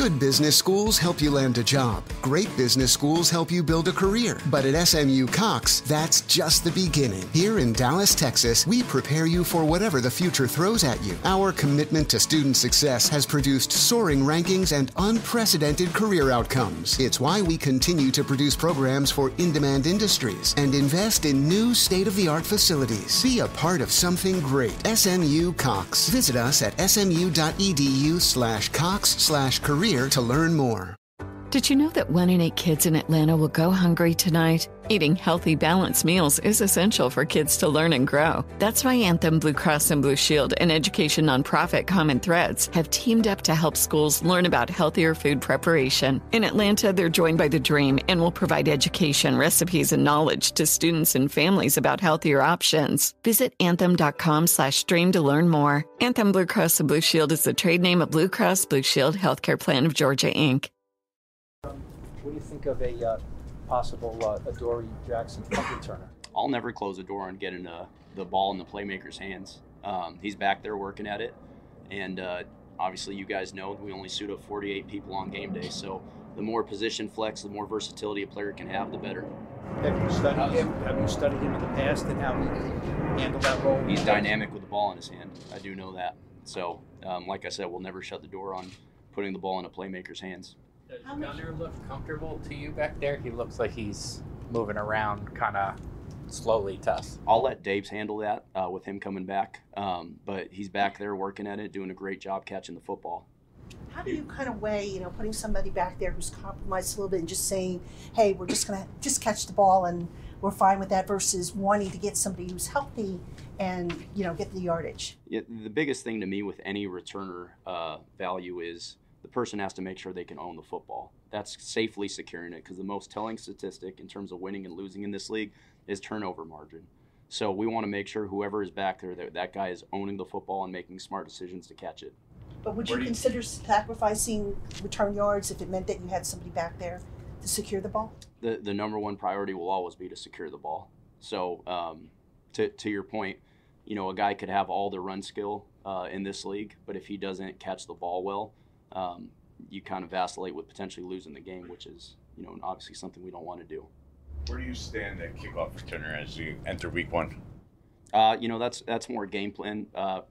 Good business schools help you land a job. Great business schools help you build a career. But at SMU Cox, that's just the beginning. Here in Dallas, Texas, we prepare you for whatever the future throws at you. Our commitment to student success has produced soaring rankings and unprecedented career outcomes. It's why we continue to produce programs for in demand industries and invest in new state of the art facilities. Be a part of something great. SMU Cox. Visit us at smu.edu slash Cox slash career to learn more. Did you know that one in eight kids in Atlanta will go hungry tonight? Eating healthy, balanced meals is essential for kids to learn and grow. That's why Anthem Blue Cross and Blue Shield, an education nonprofit Common Threads, have teamed up to help schools learn about healthier food preparation. In Atlanta, they're joined by the Dream and will provide education, recipes, and knowledge to students and families about healthier options. Visit anthem.com slash dream to learn more. Anthem Blue Cross and Blue Shield is the trade name of Blue Cross Blue Shield Healthcare Plan of Georgia, Inc. What do you think of a uh, possible uh, Adoree Jackson punt returner? I'll never close a door on getting uh, the ball in the playmaker's hands. Um, he's back there working at it, and uh, obviously, you guys know we only suit up 48 people on game day. So the more position flex, the more versatility a player can have, the better. Have you studied him? Have you studied him in the past and how he handled that role? He's dynamic with the ball in his hand. I do know that. So, um, like I said, we'll never shut the door on putting the ball in a playmaker's hands. Does Gunner look comfortable to you back there? He looks like he's moving around kind of slowly to us. I'll let Dabes handle that uh, with him coming back. Um, but he's back there working at it, doing a great job catching the football. How do you kind of weigh, you know, putting somebody back there who's compromised a little bit and just saying, hey, we're just going to just catch the ball and we're fine with that versus wanting to get somebody who's healthy and, you know, get the yardage? Yeah, the biggest thing to me with any returner uh, value is the person has to make sure they can own the football. That's safely securing it because the most telling statistic in terms of winning and losing in this league is turnover margin. So we want to make sure whoever is back there that that guy is owning the football and making smart decisions to catch it. But would you, you consider sacrificing return yards if it meant that you had somebody back there to secure the ball? The the number one priority will always be to secure the ball. So um, to to your point, you know a guy could have all the run skill uh, in this league, but if he doesn't catch the ball well, um, you kind of vacillate with potentially losing the game, which is you know obviously something we don't want to do. Where do you stand at kickoff returner as you enter week one? Uh, you know that's that's more game plan. Uh,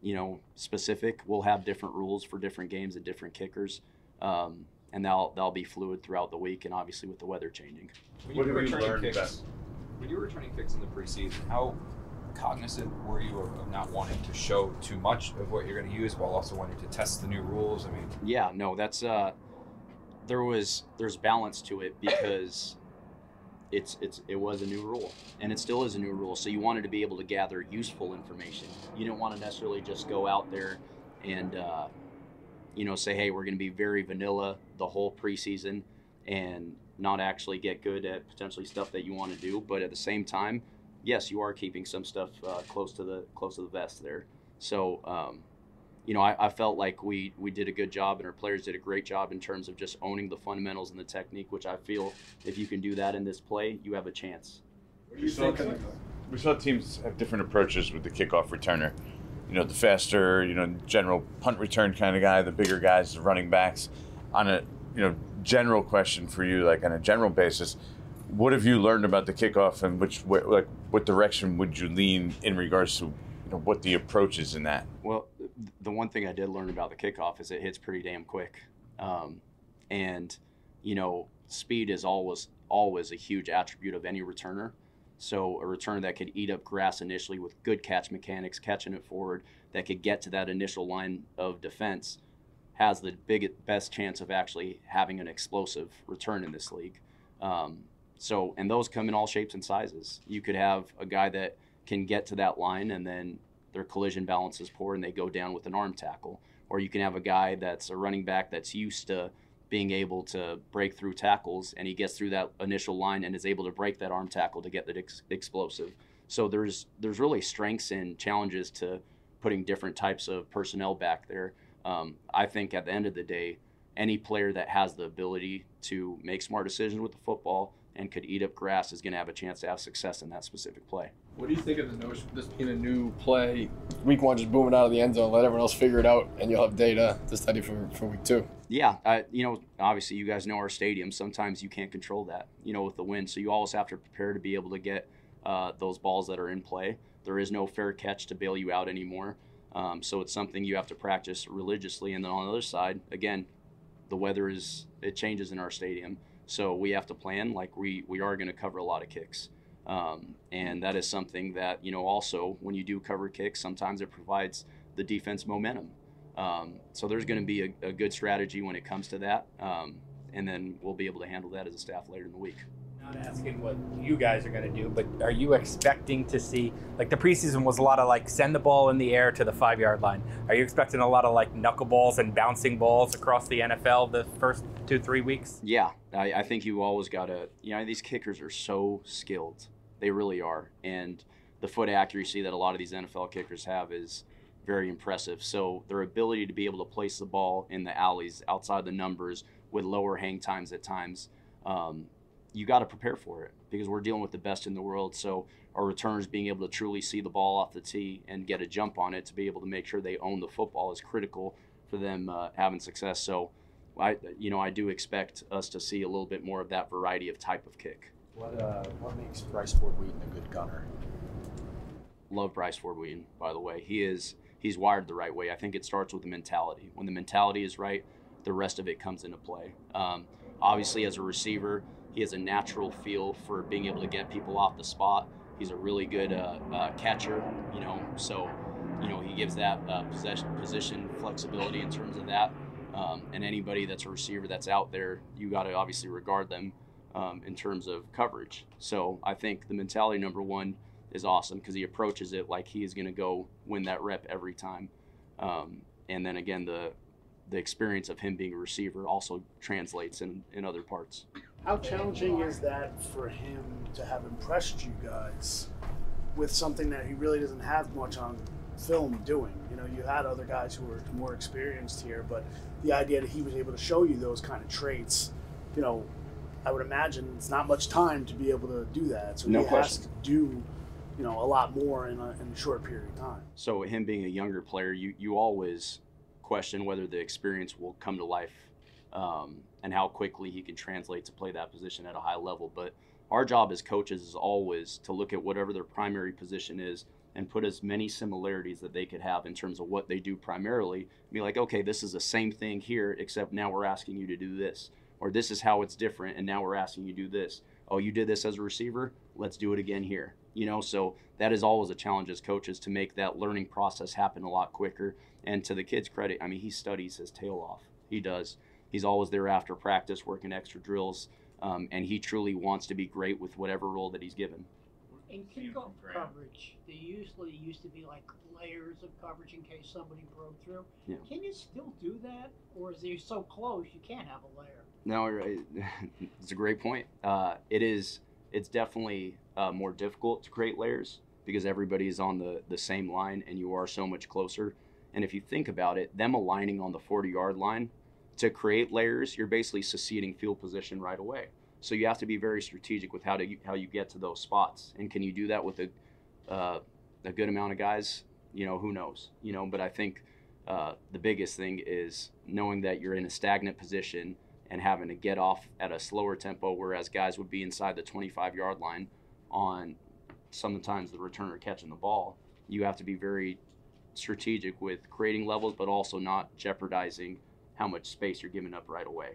you know specific. We'll have different rules for different games and different kickers, um, and they'll they'll be fluid throughout the week, and obviously with the weather changing. When what have you learned kicks, best? When you were returning kicks in the preseason, how cognizant were you of, of, not wanting to show too much of what you're going to use while also wanting to test the new rules? I mean, yeah, no, that's uh, there was there's balance to it because it's it's it was a new rule and it still is a new rule. So you wanted to be able to gather useful information. You didn't want to necessarily just go out there and uh, you know say, hey, we're going to be very vanilla the whole preseason and not actually get good at potentially stuff that you want to do. But at the same time, yes, you are keeping some stuff uh, close to the close to the vest there. So, um, you know, I, I, felt like we we did a good job, and our players did a great job in terms of just owning the fundamentals and the technique. Which I feel, if you can do that in this play, you have a chance. We saw, we saw teams have different approaches with the kickoff returner. You know, the faster, you know, general punt return kind of guy, the bigger guys, the running backs. On a you know general question for you, like on a general basis, what have you learned about the kickoff, and which like what direction would you lean in regards to you know, what the approach is in that? Well, the one thing I did learn about the kickoff is it hits pretty damn quick, um, and you know speed is always always a huge attribute of any returner. So a returner that could eat up grass initially with good catch mechanics, catching it forward, that could get to that initial line of defense, has the biggest best chance of actually having an explosive return in this league. Um, so, and those come in all shapes and sizes. You could have a guy that can get to that line and then their collision balance is poor and they go down with an arm tackle. Or you can have a guy that's a running back that's used to being able to break through tackles and he gets through that initial line and is able to break that arm tackle to get the ex- explosive. So there's there's really strengths and challenges to putting different types of personnel back there. Um, I think at the end of the day, any player that has the ability to make smart decisions with the football, and could eat up grass is going to have a chance to have success in that specific play. What do you think of the notion of this being a new play? Week one, just booming out of the end zone, let everyone else figure it out, and you'll have data to study for, for week two. Yeah, uh, you know, obviously you guys know our stadium. Sometimes you can't control that, you know, with the wind. So you always have to prepare to be able to get uh, those balls that are in play. There is no fair catch to bail you out anymore. Um, so it's something you have to practice religiously. And then on the other side, again, the weather is it changes in our stadium, so we have to plan like we we are going to cover a lot of kicks. Um, and that is something that you know also when you do cover kicks, sometimes it provides the defense momentum. Um, so there's going to be a, a, good strategy when it comes to that, um, and then we'll be able to handle that as a staff later in the week not asking what you guys are going to do, but are you expecting to see like the preseason was a lot of like send the ball in the air to the five yard line? Are you expecting a lot of like knuckleballs and bouncing balls across the NFL the first two three weeks? Yeah, I, I think you always got to. You know, these kickers are so skilled, they really are, and the foot accuracy that a lot of these NFL kickers have is very impressive. So their ability to be able to place the ball in the alleys outside the numbers with lower hang times at times. Um, you got to prepare for it because we're dealing with the best in the world. So our returners being able to truly see the ball off the tee and get a jump on it to be able to make sure they own the football is critical for them uh, having success. So I, you know, I do expect us to see a little bit more of that variety of type of kick. What uh, what makes Bryce Ford-Wheaton a good gunner? Love Bryce Ford-Wheaton, by the way. He is he's wired the right way. I think it starts with the mentality. When the mentality is right, the rest of it comes into play. Um, obviously, as a receiver, he has a natural feel for being able to get people off the spot. He's a really good uh, uh, catcher, you know. So, you know, he gives that uh, possession, position flexibility in terms of that. Um, and anybody that's a receiver that's out there, you got to obviously regard them um, in terms of coverage. So I think the mentality number one is awesome because he approaches it like he is going to go win that rep every time. Um, and then again, the the experience of him being a receiver also translates in, in other parts. How challenging is that for him to have impressed you guys with something that he really doesn't have much on film doing? You know, you had other guys who were more experienced here, but the idea that he was able to show you those kind of traits, you know, I would imagine it's not much time to be able to do that. So no he question. has to do, you know, a lot more in a, in a short period of time. So him being a younger player, you, you always question whether the experience will come to life um, and how quickly he can translate to play that position at a high level. But our job as coaches is always to look at whatever their primary position is and put as many similarities that they could have in terms of what they do primarily. Be like, okay, this is the same thing here, except now we're asking you to do this, or this is how it's different, and now we're asking you to do this. Oh, you did this as a receiver. Let's do it again here. You know, so that is always a challenge as coaches to make that learning process happen a lot quicker. And to the kid's credit, I mean, he studies his tail off. He does. He's always there after practice, working extra drills, um, and he truly wants to be great with whatever role that he's given. In kickoff coverage, there usually used to be like layers of coverage in case somebody broke through. Yeah. Can you still do that, or is they so close you can't have a layer? No, it's a great point. Uh, it is. It's definitely uh, more difficult to create layers because everybody is on the the same line, and you are so much closer. And if you think about it, them aligning on the 40 yard line to create layers, you're basically seceding field position right away. So you have to be very strategic with how to how you get to those spots. And can you do that with a uh, a good amount of guys? You know, who knows? You know, but I think uh, the biggest thing is knowing that you're in a stagnant position and having to get off at a slower tempo, whereas guys would be inside the 25 yard line on sometimes the returner catching the ball. You have to be very strategic with creating levels, but also not jeopardizing how much space you're giving up right away.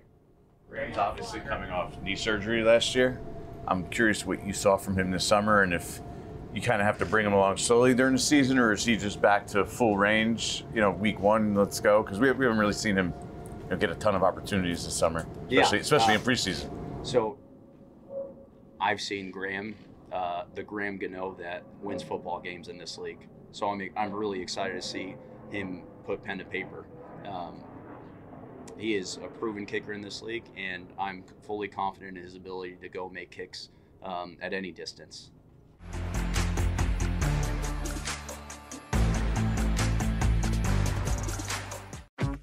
Graham's obviously coming off knee surgery last year. I'm curious what you saw from him this summer and if you kind of have to bring him along slowly during the season or is he just back to full range, you know, week one, let's go? Because we, we haven't really seen him you know, get a ton of opportunities this summer, especially, Yeah. especially in Uh, preseason. So I've seen Graham, uh, the Graham Gano that wins football games in this league. So I'm, I'm really excited to see him put pen to paper. Um, he is a proven kicker in this league, and I'm fully confident in his ability to go make kicks um, at any distance.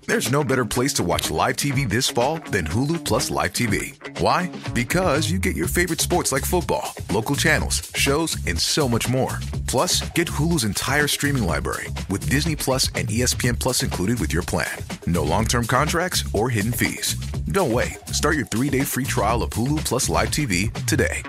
There's no better place to watch live TV this fall than Hulu Plus Live TV. Why? Because you get your favorite sports like football, local channels, shows, and so much more. Plus, get Hulu's entire streaming library with Disney Plus and ESPN Plus included with your plan. No long term contracts or hidden fees. Don't wait. Start your three day free trial of Hulu Plus Live TV today.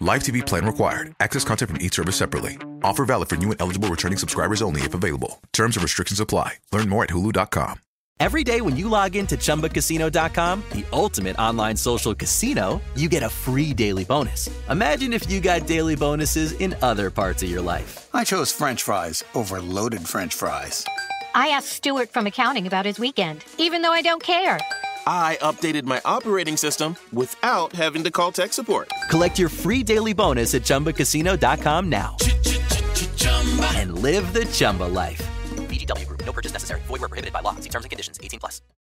Live TV plan required. Access content from each service separately. Offer valid for new and eligible returning subscribers only if available. Terms and restrictions apply. Learn more at hulu.com. Every day when you log into chumbacasino.com, the ultimate online social casino, you get a free daily bonus. Imagine if you got daily bonuses in other parts of your life. I chose French fries over loaded French fries. I asked Stuart from accounting about his weekend, even though I don't care. I updated my operating system without having to call tech support. Collect your free daily bonus at chumbacasino.com now. And live the Chumba life. No purchase necessary. Void where prohibited by law. See terms and conditions. 18 plus.